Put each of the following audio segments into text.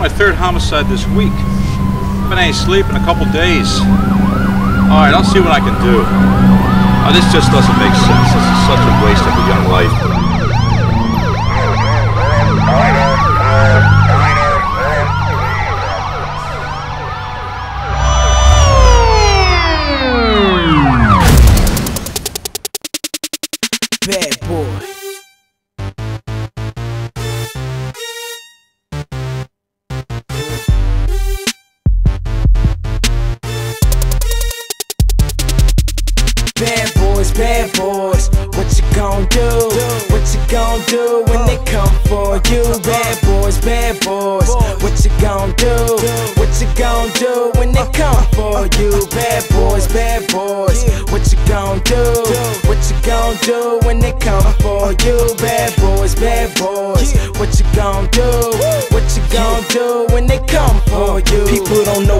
my third homicide this week. I haven't any sleep in a couple days. Alright, I'll see what I can do. Oh, this just doesn't make sense. This is such a waste of a young life. Boys, bad boys, what you gon' do? What you gon' do when they come for you? Bad boys, bad boys, what you gon' do? What you gon' do when they come for you? Bad boys, bad boys, what you gon' do? What you gon' do when they come for you? Bad boys, bad boys, what you gon' do? What you gon' do when they come for you? People don't know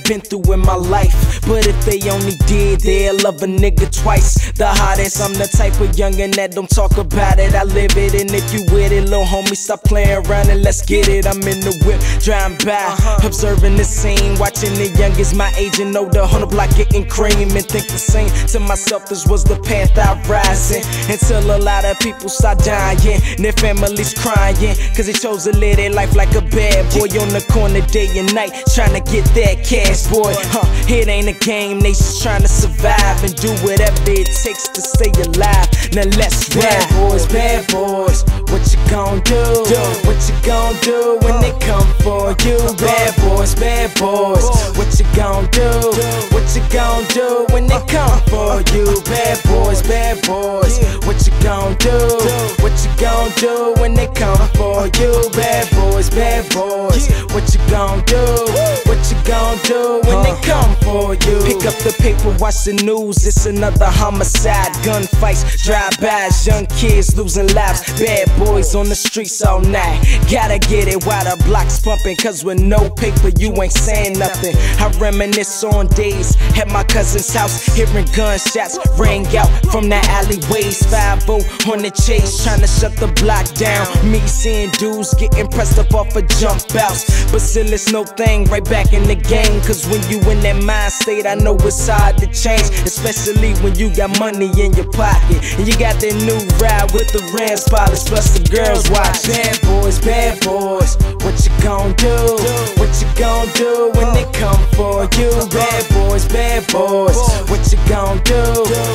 been through in my life, but if they only did, they'll love a nigga twice. The hottest, I'm the type of youngin' that don't talk about it, I live it. And if you with it, little homie, stop playing around and let's get it. I'm in the whip, driving by, uh-huh. observing the scene, watching the youngest my age and older on the block getting cream and think the same to myself. This was the path I rising until a lot of people start dying, and their families crying, cause they chose to live their life like a bad boy on the corner day and night, trying to get that cash, boy. Huh, it ain't a game, they just trying to survive and do whatever it takes to stay alive. Now let's ride. Bad boys, bad boys, what you gon' do? What you gon' do when they come for you? Bad boys, bad boys, what you gon' do? What you gon' do when they come for you? Bad boys, bad boys, what you gon' do? What you gon' do when they come for you? Bad boys, bad boys, what you gon' do? Up the paper, watch the news. It's another homicide, gunfights, drive-bys, young kids losing lives, bad boys on the streets all night. Gotta get it while the block's pumping, cause with no paper, you ain't saying nothing. I reminisce on days at my cousin's house, hearing gunshots ring out from the alleyways. 5 on the chase, trying to shut the block down. Me seeing dudes getting pressed up off of jump outs. But still, it's no thing right back in the game, cause when you in that mind state, I know it's hard to change, especially when you got money in your pocket. And you got that new ride with the Rams pilots, plus the girls watch. Bad boys, bad boys, what you gon' do? What you gon' do when they come for you? Bad boys, bad boys, what you gon' do?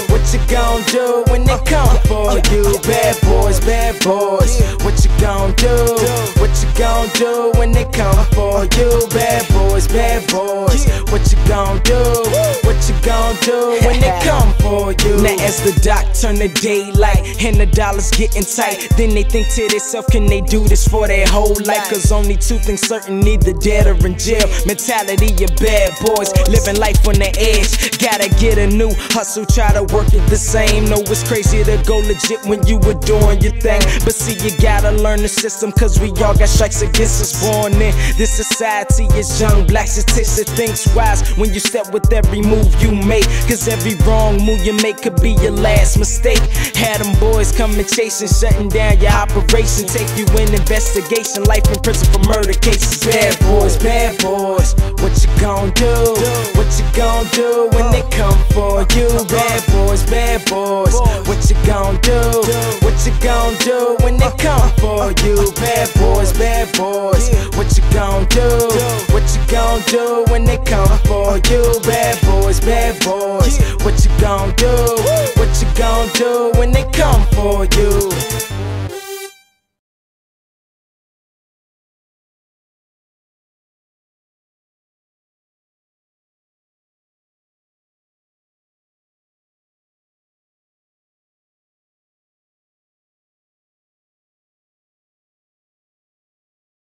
What you gon' do when they come for you? Bad boys, bad boys, what you gon' do? What you gon' do when they come for you? Bad boys, bad boys, what you gon' do? The doc turn the daylight and the dollars getting tight, then they think to themselves, can they do this for their whole life? Cause only two things certain, either dead or in jail. Mentality of bad boys, living life on the edge. Gotta get a new hustle, try to work it the same. Know it's crazy to go legit when you were doing your thing. But see, you gotta learn the system, cause we all got strikes against us born in. This society is young, black statistics thinks wise when you step with every move you make. Cause every wrong move you make could be your last mistake. Had them boys coming chasing, shutting down your operation. Take you in investigation, life in prison for murder cases. Bad boys, bad boys, what you gon' do? What you gon' do when they come for you? Bad boys, bad boys, what you gon' do? What you gon' do when they come for you? Bad boys, bad boys, what you gon' do? What you gon' do when they come for you? for you.